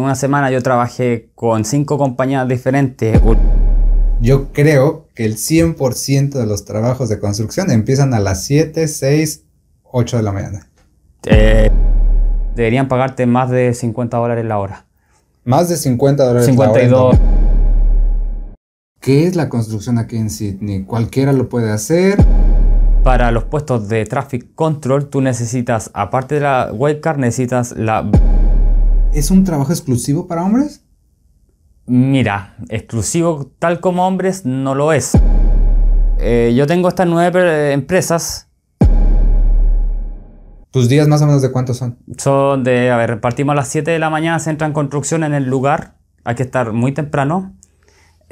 Una semana yo trabajé con cinco compañías diferentes. Yo creo que el 100% de los trabajos de construcción empiezan a las 7, 6, 8 de la mañana. Eh, deberían pagarte más de 50 dólares la hora. Más de 50 dólares 52. la hora. ¿Qué es la construcción aquí en Sydney? ¿Cualquiera lo puede hacer? Para los puestos de traffic control, tú necesitas, aparte de la wildcard, necesitas la... ¿Es un trabajo exclusivo para hombres? Mira, exclusivo tal como hombres no lo es. Eh, yo tengo estas nueve eh, empresas. ¿Tus días más o menos de cuántos son? Son de, a ver, partimos a las 7 de la mañana, se entra en construcción en el lugar. Hay que estar muy temprano.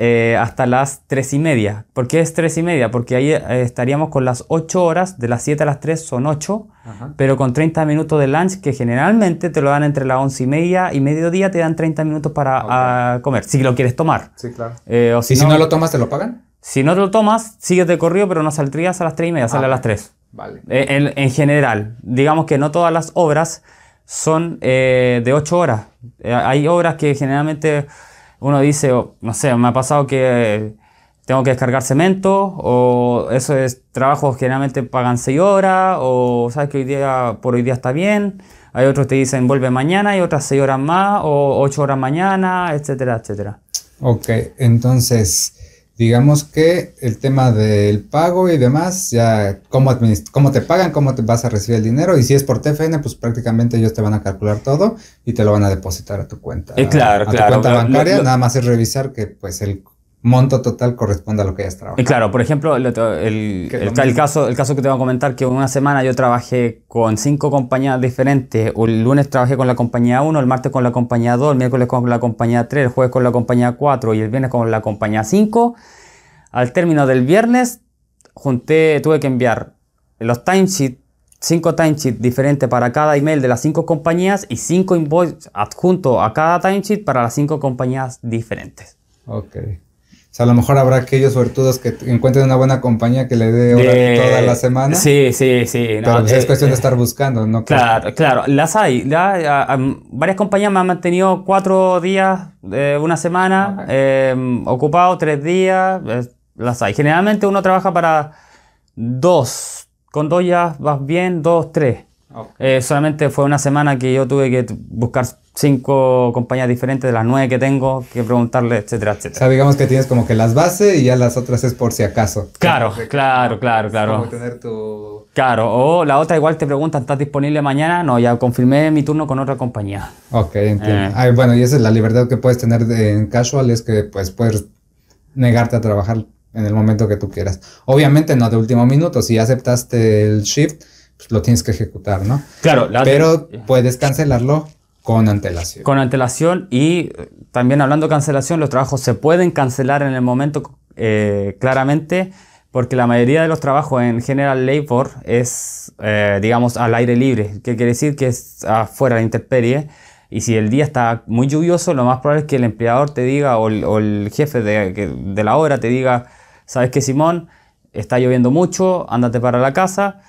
Eh, hasta las 3 y media. ¿Por qué es 3 y media? Porque ahí eh, estaríamos con las 8 horas, de las 7 a las 3 son 8, Ajá. pero con 30 minutos de lunch que generalmente te lo dan entre las 11 y media y mediodía te dan 30 minutos para ah, comer, si lo quieres tomar. Sí, claro. Eh, o ¿Y si no lo tomas, te lo pagan? si no te lo tomas, sigues de corrido, pero no saldrías a las 3 y media, sale Ah. a las 3. Vale. Eh, en, en general, digamos que no todas las obras son eh, de 8 horas. Eh, hay obras que generalmente uno dice, o, no sé, me ha pasado que tengo que descargar cemento, o eso es trabajo generalmente pagan 6 horas, o sabes que hoy día, por hoy día está bien. Hay otros que te dicen vuelve mañana y otras 6 horas más, o 8 horas mañana, etcétera, etcétera. Ok, entonces, digamos que el tema del pago y demás, ya cómo, cómo te pagan, cómo te vas a recibir el dinero, y si es por TFN, pues prácticamente ellos te van a calcular todo y te lo van a depositar a tu cuenta. Eh, claro, a tu claro, cuenta bancaria, Lo- lo- nada más es revisar que pues el monto total corresponda a lo que hayas Y trabajado. claro, por ejemplo, el, el- caso, el caso que te voy a comentar, que una semana yo trabajé con cinco compañías diferentes. El lunes trabajé con la compañía 1, el martes con la compañía 2, el miércoles con la compañía 3, el jueves con la compañía 4 y el viernes con la compañía 5. Al término del viernes, junté, tuve que enviar los timesheets, cinco timesheets diferentes para cada email de las cinco compañías y cinco invoices adjunto a cada timesheet para las cinco compañías diferentes. Ok. Sea, a lo mejor habrá aquellos suertudos que encuentren una buena compañía que le dé hora De- toda la semana. Sí, sí, sí. Pero no, pues, es eh, cuestión de eh, estar buscando, ¿no? Claro, claro, las hay. La- a- a- varias compañías me han mantenido cuatro días, eh, una semana, eh, ocupado tres días, las hay. Generalmente uno trabaja para dos, con dos ya vas bien, dos, tres. Ok. Eh, solamente fue una semana que yo tuve que buscar cinco compañías diferentes de las nueve que tengo, que preguntarle, etcétera, O etcétera. sea, digamos que tienes como que las bases y ya las otras es por si acaso. Claro, claro, claro, claro. Como tener tu... Claro, o la otra igual te preguntan, ¿estás disponible mañana? No, ya confirmé mi turno con otra compañía. Ok, entiendo. Eh. Ay, bueno, y esa es la libertad que puedes tener de- en casual, es que pues puedes negarte a trabajar en el momento que tú quieras. Obviamente no de último minuto, si aceptaste el shift, pues lo tienes que ejecutar, ¿no? Claro, la- Pero puedes cancelarlo con antelación. con antelación y eh, también hablando de cancelación, los trabajos se pueden cancelar en el momento eh, claramente porque la mayoría de los trabajos en General Labor es, eh, digamos, al aire libre, que quiere decir que es afuera de intemperie. Y si el día está muy lluvioso, lo más probable es que el empleador te diga o el, o el jefe de, de la obra te diga, sabes que Simón, está lloviendo mucho, ándate para la casa.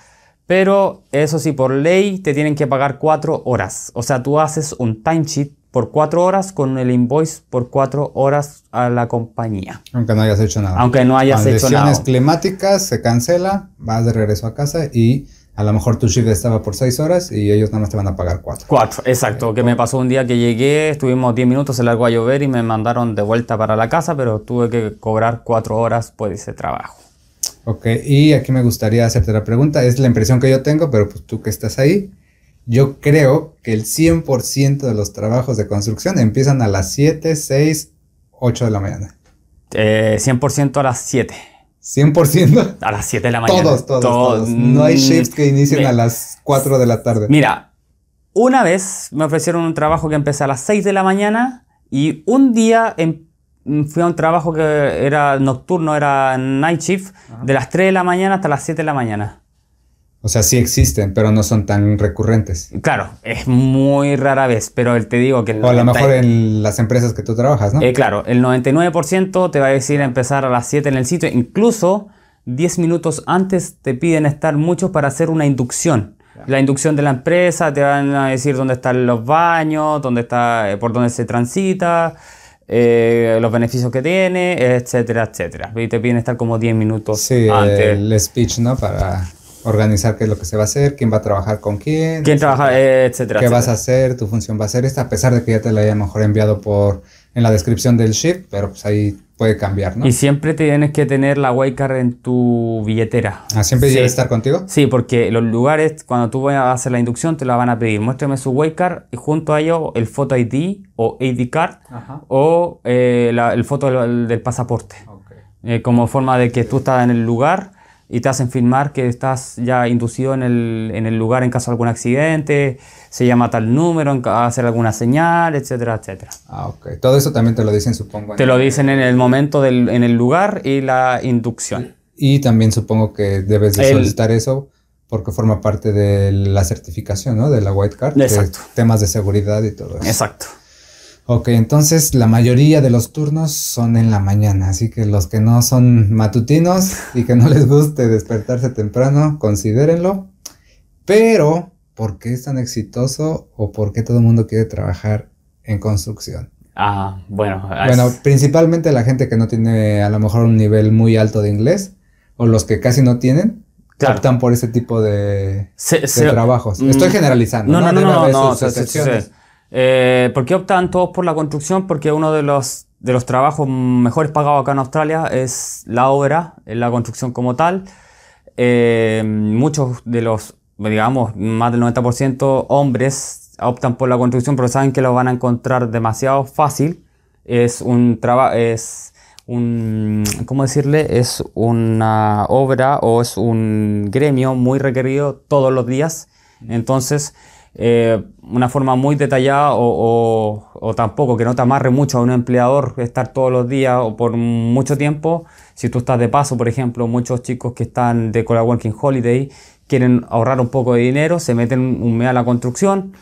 Pero eso sí, por ley te tienen que pagar cuatro horas. O sea, tú haces un timesheet por cuatro horas con el invoice por cuatro horas a la compañía. Aunque no hayas hecho nada. Aunque no hayas hecho Condiciones nada. climáticas, se cancela, vas de regreso a casa y a lo mejor tu shift estaba por seis horas y ellos nada más te van a pagar cuatro. Cuatro, exacto. Que me pasó un día que llegué, estuvimos 10 minutos, se largó a llover y me mandaron de vuelta para la casa, pero tuve que cobrar cuatro horas por ese trabajo. Ok, y aquí me gustaría hacerte la pregunta, es la impresión que yo tengo, pero pues tú que estás ahí, yo creo que el 100% de los trabajos de construcción empiezan a las 7, 6, 8 de la mañana. Eh, 100% a las 7. 100%. A las 7 de la mañana. Todos, todos, Todo- todos. No hay Mm, shifts que inicien a las 4 de la tarde. Mira, una vez me ofrecieron un trabajo que empecé a las 6 de la mañana y un día em- fui a un trabajo que era nocturno, era night shift, de las 3 de la mañana hasta las 7 de la mañana. O sea, sí existen, pero no son tan recurrentes. Claro, es muy rara vez, pero te digo que... el O a lo 90 mejor en las empresas que tú trabajas, ¿no? Eh, claro, el 99% te va a decir empezar a las 7 en el sitio, incluso 10 minutos antes te piden estar muchos para hacer una inducción. La inducción de la empresa, te van a decir dónde están los baños, dónde está, eh, por dónde se transita, eh, los beneficios que tiene, etcétera, etcétera. Y te piden estar como 10 minutos Sí, antes. el speech, ¿no? Para organizar qué es lo que se va a hacer, quién va a trabajar con quién. ¿Quién trabaja? Eh, etcétera, qué etcétera. vas a hacer, tu función va a ser esta, a pesar de que ya te la haya mejor enviado por en la descripción del shift, pero pues ahí puede cambiar, ¿no? Y siempre tienes que tener la Waycard en tu billetera. Ah, siempre Sí. debe estar contigo. Sí, porque los lugares, cuando tú vayas a hacer la inducción, te la van a pedir. Muéstrame su Waycard y junto a ello el Photo ID o ID Card Ajá. o eh, la- el foto del, del pasaporte. Ok. Eh, como forma de que tú estás en el lugar y te hacen firmar que estás ya inducido en el, en el lugar en caso de algún accidente, se llama tal número, hacer alguna señal, etcétera, etcétera. Ah, ok. Todo eso también te lo dicen, supongo. Te lo dicen en el momento del, en el lugar y la inducción. Y también supongo que debes de El- solicitar eso porque forma parte de la certificación, ¿no? De la White Card. de Exacto. temas de seguridad y todo eso. Exacto. Ok, entonces la mayoría de los turnos son en la mañana, así que los que no son matutinos y que no les guste despertarse temprano, considérenlo. Pero, ¿por qué es tan exitoso o por qué todo el mundo quiere trabajar en construcción? Ah, bueno. Bueno, es- principalmente la gente que no tiene a lo mejor un nivel muy alto de inglés o los que casi no tienen, Claro. optan por ese tipo de, se- de se- trabajos. Mm, Estoy generalizando. No, no, no, Debe no, haber no, sus Eh, ¿Por qué optan todos por la construcción? Porque uno de los, de los trabajos mejores pagados acá en Australia es la obra, la construcción como tal. Eh, muchos de los, digamos, más del 90% hombres optan por la construcción porque saben que lo van a encontrar demasiado fácil. Es un trabajo, es un, ¿cómo decirle? Es una obra o es un gremio muy requerido todos los días. Entonces, eh, una forma muy detallada o, tampoco que no te amarre mucho a un empleador estar todos los días o por mucho tiempo. Si tú estás de paso, por ejemplo, muchos chicos que están de Cola Working Holiday quieren ahorrar un poco de dinero, se meten un mes a la construcción,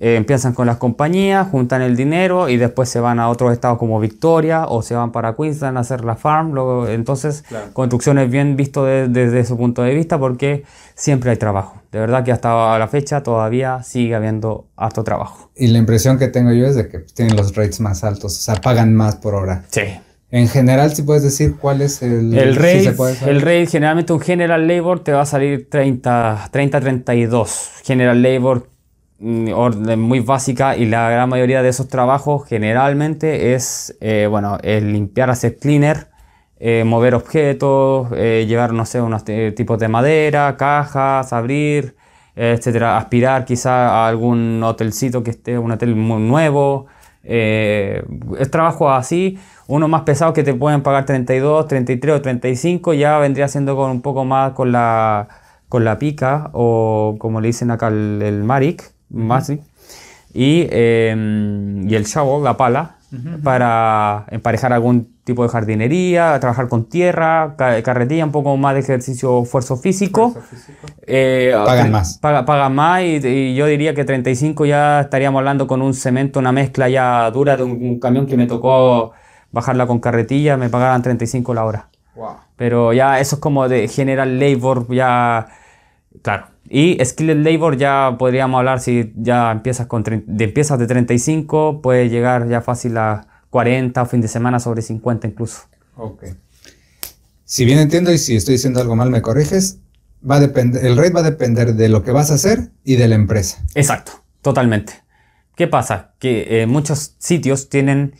eh, empiezan con las compañías, juntan el dinero y después se van a otros estados como Victoria o se van para Queensland a hacer la farm. luego- entonces, Claro. construcción es bien visto de- desde su punto de vista porque siempre hay trabajo. De verdad que hasta la fecha todavía sigue habiendo harto trabajo. Y la impresión que tengo yo es de que tienen los rates más altos, o sea, pagan más por hora. Sí. En general, si puedes decir cuál es el... El si rate, se puede saber. el rate, generalmente un General Labor te va a salir 30, 30-32. General Labor orden muy básica y la gran mayoría de esos trabajos generalmente es, eh, bueno, el limpiar, hacer cleaner, eh, mover objetos, eh, llevar, no sé, unos tipos de madera, cajas, abrir, etcétera, aspirar quizá a algún hotelcito que esté, un hotel muy nuevo. es trabajo así, uno más pesado que te pueden pagar 32, 33 o 35, ya vendría siendo con un poco más con la, con la pica o como le dicen acá el, el maric, Matic, y, eh, y el shovel, la pala, para emparejar algún tipo de jardinería, trabajar con tierra, ca- carretilla, un poco más de ejercicio, esfuerzo físico. Eh, Pagan más. Paga, pagan más y, y yo diría que 35 ya estaríamos hablando con un cemento, una mezcla ya dura de un, un camión que me tocó bajarla con carretilla, me pagaban 35 la hora. Wow. Pero ya eso es como de general labor, ya, claro. Y skilled labor ya podríamos hablar si ya empiezas, con, de, empiezas de 35, puedes llegar ya fácil a 40 o fin de semana sobre 50 incluso. Ok. Si bien entiendo y si estoy diciendo algo mal me corriges, va a depender, el rate va a depender de lo que vas a hacer y de la empresa. Exacto, totalmente. ¿Qué pasa? Que eh, muchos sitios tienen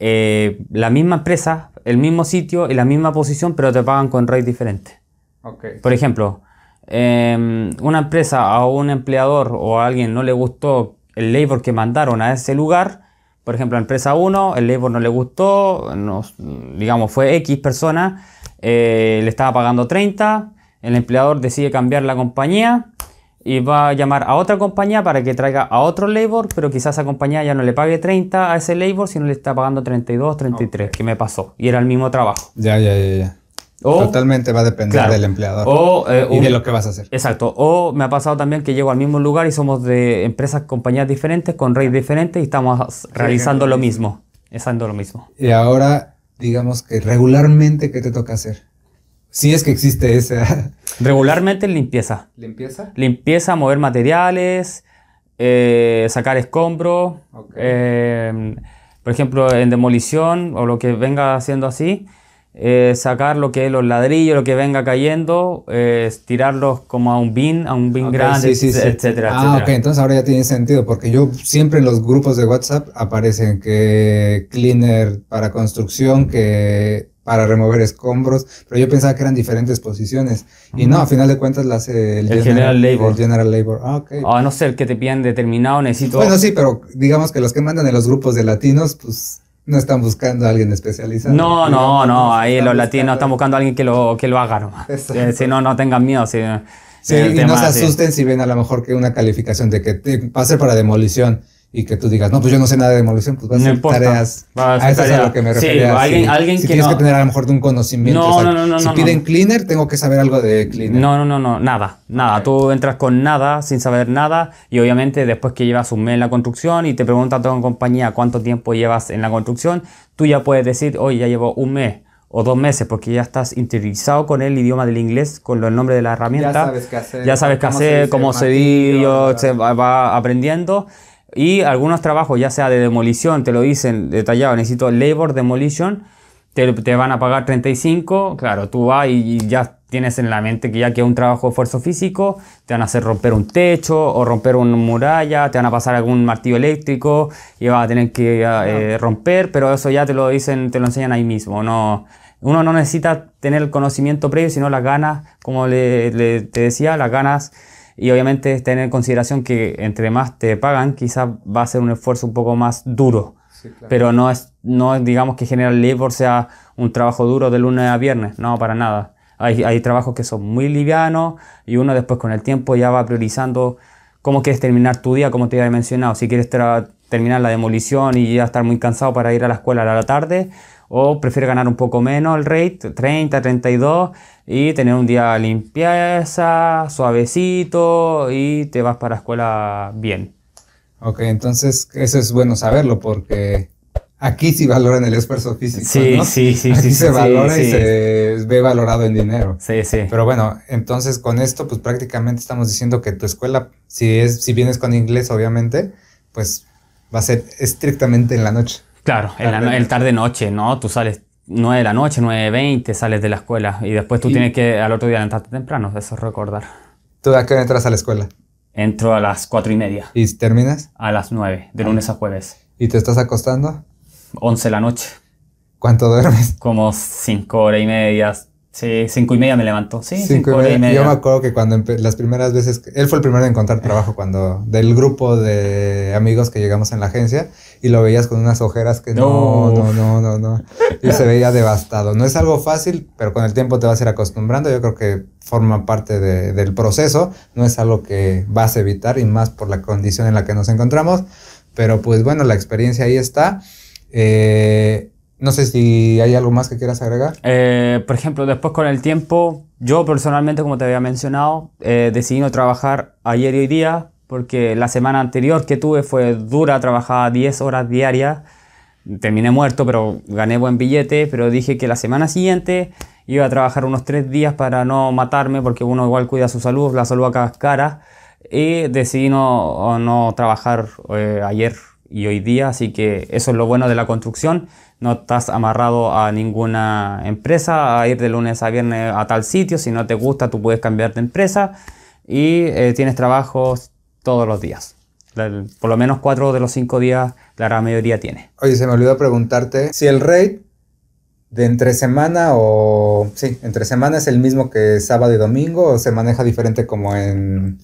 eh, la misma empresa, el mismo sitio y la misma posición, pero te pagan con rate diferente. Ok. Por ejemplo, em, una empresa a un empleador o a alguien no le gustó el labor que mandaron a ese lugar. Por ejemplo, a empresa 1, el labor no le gustó, nos- digamos, fue X persona, eh, le estaba pagando 30, el empleador decide cambiar la compañía y va a llamar a otra compañía para que traiga a otro labor, pero quizás esa compañía ya no le pague 30 a ese labor, sino le está pagando 32, 33, que me pasó, y era el mismo trabajo. Ya, ya, ya, ya. O- Totalmente va a depender Claro. del empleador O, eh, y un- de lo que vas a hacer. Exacto. O me ha pasado también que llego al mismo lugar y somos de empresas, compañías diferentes, con rates diferentes y estamos realizando lo mismo. Haciendo lo mismo. Y ahora, digamos que regularmente, ¿qué te toca hacer? Si es que existe esa Regularmente limpieza. limpieza. Limpieza, mover materiales, eh, sacar escombros. Eh, por ejemplo, en demolición o lo que venga haciendo así, eh, sacar lo que es los ladrillos, lo que venga cayendo, eh, tirarlos como a un bin, a un bin Ok, grande, sí, sí, sí. etcétera, Ah, etcétera. ok, entonces ahora ya tiene sentido, porque yo siempre en los grupos de WhatsApp aparecen que cleaner para construcción, que para remover escombros, pero yo pensaba que eran diferentes posiciones. Y no, a final de cuentas la hace el, El General Labor. el General Labor. Ah, ok. A no ser que te pidan determinado, necesito... Bueno, sí, pero digamos que los que mandan en los grupos de latinos, pues no están buscando a alguien especializado. No, no, no, ahí están los latinos buscando- están buscando a alguien que lo, que lo haga nomás. Eh, Si no, no tengan miedo. Si, Sí, el y tema no se asusten si ven a lo mejor que una calificación de que te, va a ser para demolición y que tú digas, no, pues yo no sé nada de demolición, pues vas a No hacer importa, tareas. va a A, hacer eso es a lo que me Sí, refería. alguien- si, alguien si que tienes no- que tener a lo mejor de un conocimiento. No, o sea, no, no, Si piden cleaner, tengo que saber algo de cleaner. No, no, no, no, nada, nada. Ok. Tú entras con nada, sin saber nada, y obviamente después que llevas un mes en la construcción y te pregunta a tu compañía cuánto tiempo llevas en la construcción, tú ya puedes decir, oye, ya llevo un mes o dos meses, porque ya estás interiorizado con el idioma del inglés, con el nombre de la herramienta. sabes qué hacer, Ya sabes qué cómo se hacer, dice cómo se martillo, se va aprendiendo. Y algunos trabajos, ya sea de demolición, te lo dicen detallado, necesito labor demolition, te, te van a pagar 35, claro, tú vas y, y ya tienes en la mente que ya que es un trabajo de esfuerzo físico, te van a hacer romper un techo o romper una muralla, te van a pasar algún martillo eléctrico y vas a tener que eh, romper, pero eso ya te lo dicen, te lo enseñan ahí mismo, no... Uno no necesita tener el conocimiento previo, sino las ganas, como le, le- te decía, las ganas y obviamente tener en consideración que entre más te pagan, quizás va a ser un esfuerzo un poco más duro. Sí, claro. Pero no es, no digamos que General Labor sea un trabajo duro de lunes a viernes, no, para nada. Hay, hay trabajos que son muy livianos y uno después con el tiempo ya va priorizando cómo quieres terminar tu día, como te había mencionado. Si quieres terminar la demolición y ya estar muy cansado para ir a la escuela a la tarde, o prefieres ganar un poco menos el rate, 30, 32, y tener un día limpieza, suavecito, y te vas para la escuela bien. Ok, entonces eso es bueno saberlo porque aquí sí valoran el esfuerzo físico. Sí, ¿no? sí, sí, Aquí sí, se sí, valora y sí. se ve valorado en dinero. Sí, sí. Pero bueno, entonces con esto, pues prácticamente estamos diciendo que tu escuela, si es, si vienes con inglés, obviamente, pues va a ser estrictamente en la noche. Claro, el tarde-noche, ¿no? Tú sales 9 de la noche, 9.20, sales de la escuela y después tú Y- tienes que al otro día levantarte temprano, eso es recordar. ¿Tú a qué hora entras a la escuela? Entro a las 4 y media, ¿Y terminas? a las 9, de lunes a jueves. ¿Y te estás acostando? 11 de la noche, ¿Cuánto duermes? como 5 horas y media. Sí, 5 y media me levanto. Sí, 5 Cinco y media. Yo me acuerdo que cuando las primeras veces, él fue el primero en encontrar trabajo cuando, del grupo de amigos que llegamos en la agencia y lo veías con unas ojeras que no, No. no, no, no, no. Y se veía devastado. No es algo fácil, pero con el tiempo te vas a ir acostumbrando. Yo creo que forma parte de- del proceso. No es algo que vas a evitar y más por la condición en la que nos encontramos. Pero pues bueno, la experiencia ahí está. Eh, no sé si hay algo más que quieras agregar. Eh, por ejemplo, después con el tiempo, yo personalmente, como te había mencionado, eh, decidí no trabajar ayer y hoy día porque la semana anterior que tuve fue dura, trabajaba 10 horas diarias, terminé muerto, pero gané buen billete, pero dije que la semana siguiente iba a trabajar unos 3 días para no matarme porque uno igual cuida su salud, la salud acá es cara, y decidí no, no trabajar eh, ayer y hoy día, así que eso es lo bueno de la construcción, no estás amarrado a ninguna empresa, a ir de lunes a viernes a tal sitio, si no te gusta tú puedes cambiar de empresa y eh, tienes trabajos todos los días. Por lo menos cuatro de los cinco días la gran mayoría tiene. Oye, se me olvidó preguntarte si el rate de entre semana o... Sí, entre semana es el mismo que sábado y domingo o se maneja diferente como en...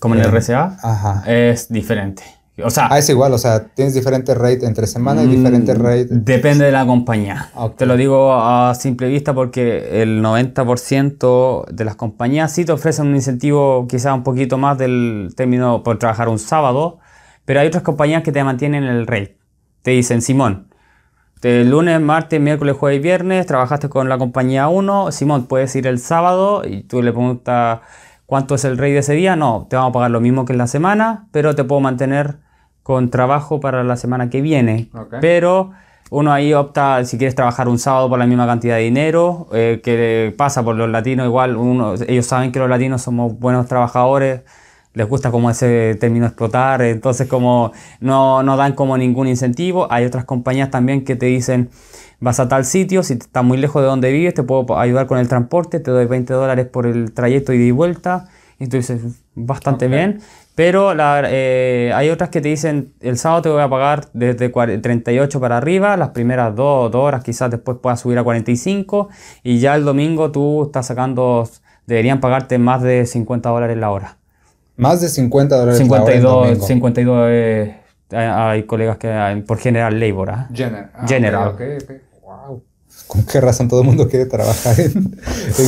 Como en el Bien. RCA Ajá. es diferente. O sea, Ah, es igual, o sea, tienes diferente rate entre semana y diferente Mm, rate... Depende de la compañía. Te lo digo a simple vista porque el 90% de las compañías sí te ofrecen un incentivo quizá un poquito más del término por trabajar un sábado, pero hay otras compañías que te mantienen el rate. Te dicen, Simón, de lunes, martes, miércoles, jueves y viernes trabajaste con la compañía 1, Simón, puedes ir el sábado y tú le preguntas cuánto es el rate de ese día. No, te vamos a pagar lo mismo que en la semana, pero te puedo mantener con trabajo para la semana que viene. Pero uno ahí opta si quieres trabajar un sábado por la misma cantidad de dinero, eh, que pasa por los latinos, igual uno, ellos saben que los latinos somos buenos trabajadores, les gusta como ese término explotar, entonces como no, no dan como ningún incentivo. Hay otras compañías también que te dicen, vas a tal sitio, si estás muy lejos de donde vives, te puedo ayudar con el transporte, te doy 20 dólares por el trayecto ida y vuelta. Y tú dices, bastante bien. Pero eh, hay otras que te dicen, el sábado te voy a pagar desde 38 para arriba, las primeras dos, dos horas quizás después puedas subir a 45 y ya el domingo tú estás sacando, deberían pagarte más de 50 dólares la hora. Más de 50 dólares 52, la hora. 52 eh, hay colegas que por General Labor. ¿ah? General. Ah, General. Wow. ¿Con qué razón todo el mundo quiere trabajar en,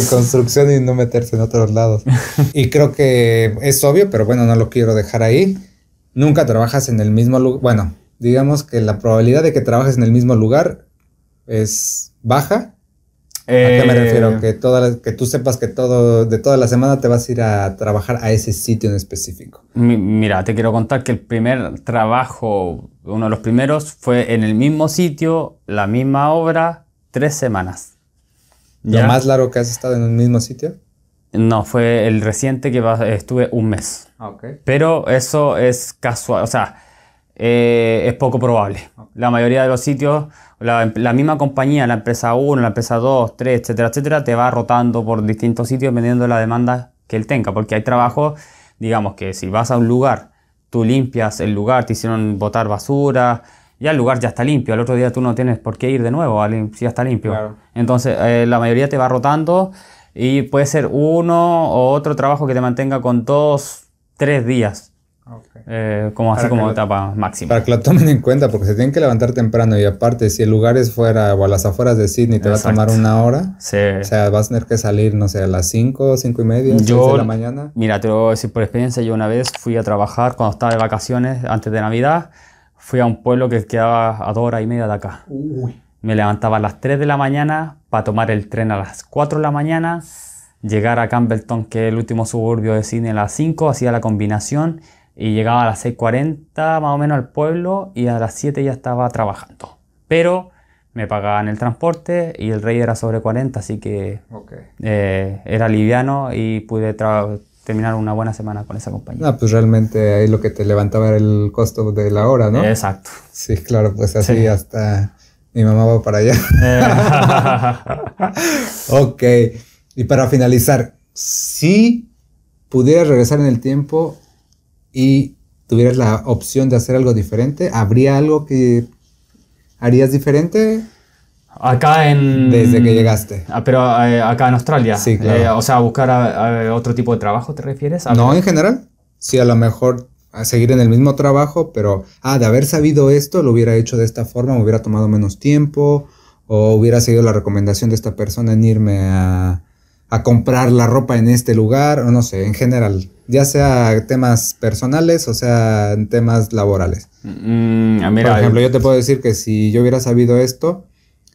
construcción y no meterse en otros lados? Y creo que es obvio, pero bueno, no lo quiero dejar ahí. Nunca trabajas en el mismo lugar. Bueno, digamos que la probabilidad de que trabajes en el mismo lugar es baja ¿A qué me refiero? Eh, que, toda que tú sepas que todo, de toda la semana te vas a ir a trabajar a ese sitio en específico. mira, te quiero contar que el primer trabajo, uno de los primeros, fue en el mismo sitio, la misma obra, tres semanas. ¿Lo más largo que has estado en el mismo sitio? No, fue el reciente que estuve un mes. Ah, Pero eso es casual, o sea, eh, es poco probable. La mayoría de los sitios, la, la, misma compañía, la empresa 1, la empresa 2, 3, etcétera, etcétera, te va rotando por distintos sitios dependiendo de la demanda que él tenga. Porque hay trabajos, digamos que si vas a un lugar, tú limpias el lugar, te hicieron botar basura, ya el lugar ya está limpio. Al otro día tú no tienes por qué ir de nuevo, si ya está limpio. Entonces, eh, la mayoría te va rotando y puede ser uno o otro trabajo que te mantenga con dos, tres días eh, como así como etapa máxima. Para que lo tomen en cuenta, porque se tienen que levantar temprano y aparte, si el lugar es fuera o a las afueras de Sydney, te va a tomar una hora. Sí. O sea, vas a tener que salir, no sé, a las 5, 5 y media, yo, de la mañana. Mira, te lo voy a decir por experiencia, yo una vez fui a trabajar cuando estaba de vacaciones, antes de Navidad, fui a un pueblo que quedaba a dos horas y media de acá. Me levantaba a las 3 de la mañana para tomar el tren a las 4 de la mañana, llegar a Campbellton, que es el último suburbio de Sydney, a las 5, hacía la combinación y llegaba a las 6.40 más o menos al pueblo y a las 7 ya estaba trabajando. Pero me pagaban el transporte y el rey era sobre 40, así que eh, era liviano y pude terminar una buena semana con esa compañía. Ah, pues realmente ahí lo que te levantaba era el costo de la hora, ¿no? Exacto. Sí, claro, pues así hasta mi mamá va para allá. ok, y para finalizar, si pudieras regresar en el tiempo y tuvieras la opción de hacer algo diferente, ¿habría algo que harías diferente? Acá en... Desde que llegaste. Ah, pero eh, acá en Australia. Sí, claro. Eh, o sea, buscar otro tipo de trabajo, ¿te refieres? No, en general. Sí, a lo mejor a seguir en el mismo trabajo, pero, ah, de haber sabido esto, lo hubiera hecho de esta forma, me hubiera tomado menos tiempo, o hubiera seguido la recomendación de esta persona en irme a, a comprar la ropa en este lugar, o no sé, en general, ya sea temas personales o sea temas laborales. Mm, ah, Por ejemplo, yo te puedo decir que si yo hubiera sabido esto,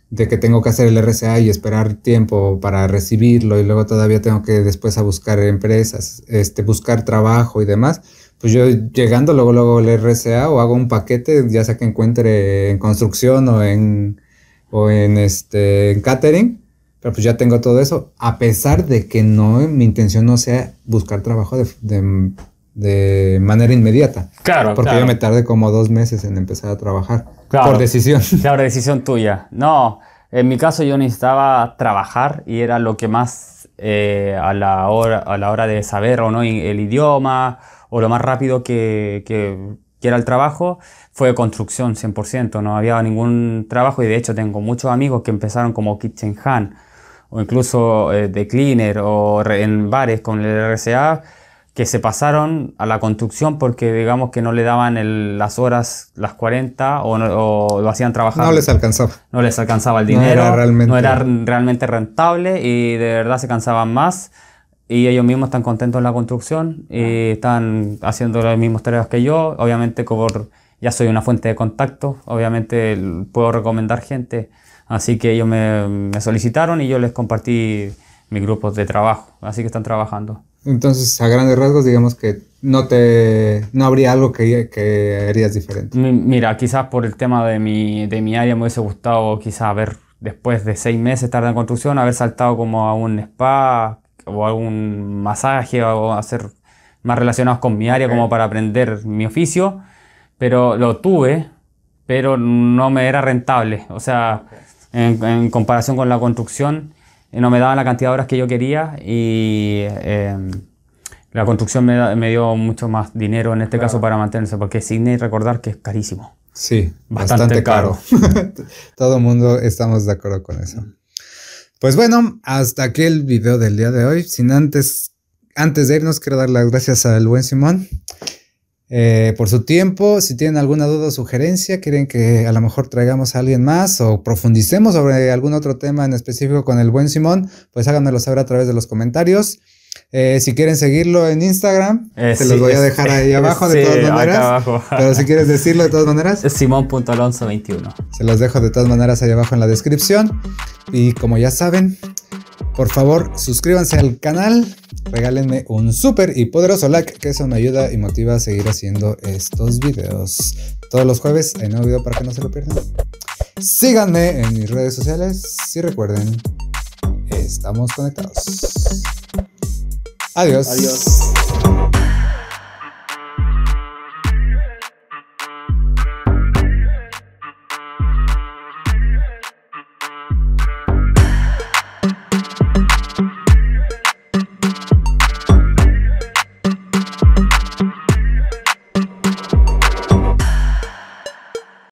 de que tengo que hacer el RCA y esperar tiempo para recibirlo y luego todavía tengo que después a buscar empresas, este, buscar trabajo y demás, pues yo llegando luego luego el RCA o hago un paquete, ya sea que encuentre en construcción o en, o en, este, en catering, pero pues ya tengo todo eso, a pesar de que no, mi intención no sea buscar trabajo de, manera inmediata. Claro. Porque yo me tardé como dos meses en empezar a trabajar. Por decisión. Claro, decisión tuya. No, en mi caso yo necesitaba trabajar y era lo que más eh, a, la hora, a la hora de saber o no el idioma o lo más rápido que, que, que era el trabajo fue construcción 100%. No había ningún trabajo y de hecho tengo muchos amigos que empezaron como kitchen hand o incluso eh, de cleaner o en bares con el RCA que se pasaron a la construcción porque digamos que no le daban las horas, las 40 o, lo hacían trabajar. No les alcanzaba. No les alcanzaba el dinero. No era realmente, no era realmente rentable y de verdad se cansaban más. Y ellos mismos están contentos en la construcción y están haciendo las mismas tareas que yo. Obviamente, como ya soy una fuente de contacto, obviamente puedo recomendar gente Así que ellos me, solicitaron y yo les compartí mis grupos de trabajo, así que están trabajando. Entonces, a grandes rasgos, digamos que no te no habría algo que, que harías diferente. Mira, quizás por el tema de mi, de mi área me hubiese gustado quizás haber, después de seis meses estar en construcción, haber saltado como a un spa o a un masaje o hacer más relacionados con mi área como para aprender mi oficio, pero lo tuve, pero no me era rentable. O sea, en, comparación con la construcción, no me daban la cantidad de horas que yo quería y em, la construcción me, dio mucho más dinero en este caso para mantenerse, porque sin recordar que es carísimo. Sí, bastante, caro. Todo el mundo estamos de acuerdo con eso. Pues bueno, hasta aquí el video del día de hoy. Sin antes antes de irnos, quiero dar las gracias al buen Simón eh, por su tiempo. Si tienen alguna duda o sugerencia, quieren que a lo mejor traigamos a alguien más o profundicemos sobre algún otro tema en específico con el buen Simón, pues háganmelo saber a través de los comentarios. Eh, si quieren seguirlo en Instagram, eh, se los voy a dejar ahí abajo de todas maneras. Pero si quieres decirlo de todas maneras, es simón.alonso21. Se los dejo de todas maneras ahí abajo en la descripción. Y como ya saben, por favor, suscríbanse al canal, regálenme un súper y poderoso like, que eso me ayuda y motiva a seguir haciendo estos videos. Todos los jueves hay nuevo video para que no se lo pierdan. Síganme en mis redes sociales y recuerden, estamos conectados. Adiós. Adiós.